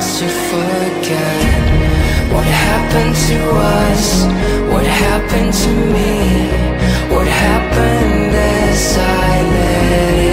to forget. What happened to us, what happened to me? What happened as I let it